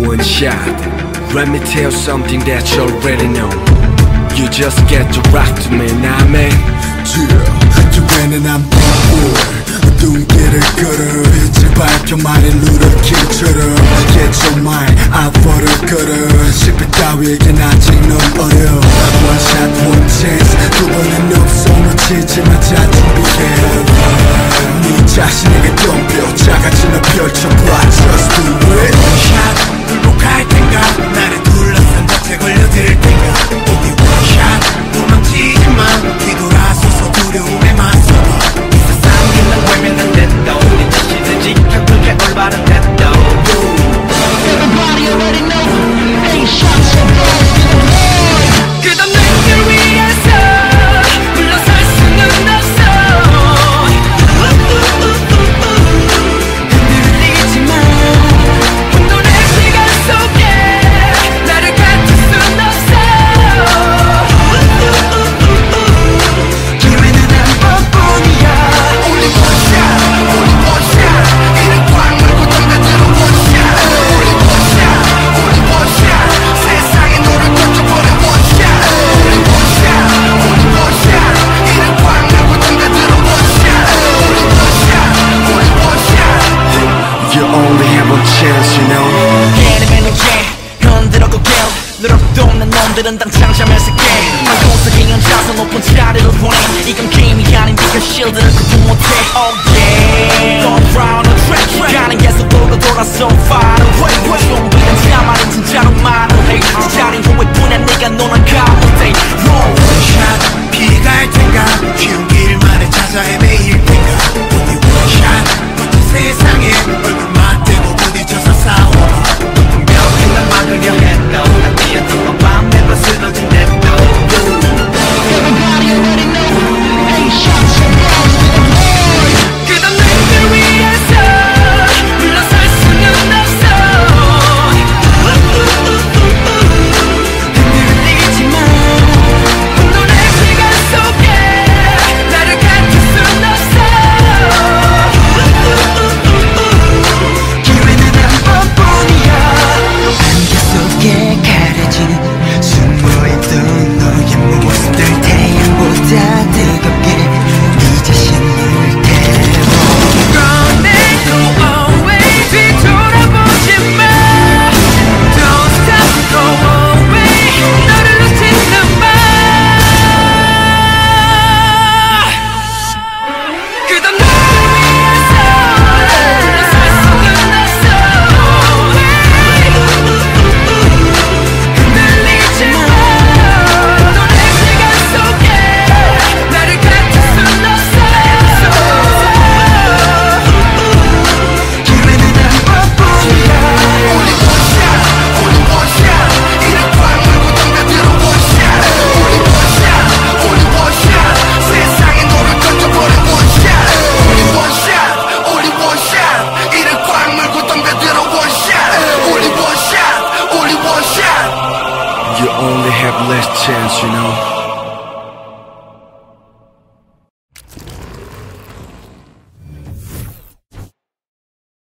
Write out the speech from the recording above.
one shot. Let me tell something that you already know. You just get to rock to me, now man. Yeah, 주변에 난 바보 눈길을 걸어 제발 교만히 누를 길처럼 Get your mind, 앞으로 걸어 실패 따위에겐 아직 넌 어려 One shot, one chance 두 번은 bottom, that's you only have one chance, you know. 게임에는 게 흔들어 고개 늘어도 난 놈들은 당장 잠에서 깨. 한곳에 그냥 자서 높은 자리를 보내. 이건 게임이 아닌 니가 실드를 구분 못해 you know?